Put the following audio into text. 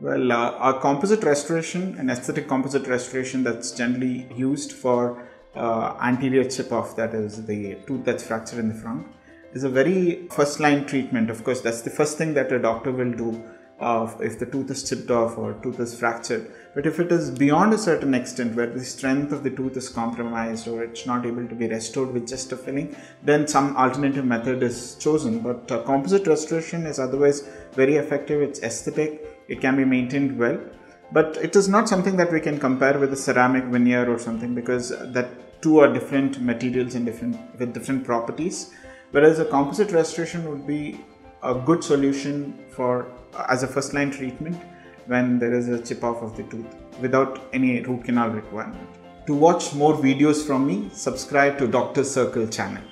Well, uh, our composite restoration, an aesthetic composite restoration that's generally used for uh, anterior chip off, that is the tooth that's fractured in the front, is a very first line treatment. Of course, that's the first thing that a doctor will do uh, if the tooth is chipped off or tooth is fractured. But if it is beyond a certain extent where the strength of the tooth is compromised or it's not able to be restored with just a filling, then some alternative method is chosen. But uh, composite restoration is otherwise very effective, it's aesthetic it can be maintained well. But it is not something that we can compare with a ceramic veneer or something because that two are different materials and different with different properties. Whereas a composite restoration would be a good solution for as a first line treatment when there is a chip off of the tooth without any root canal requirement. To watch more videos from me subscribe to dr circle channel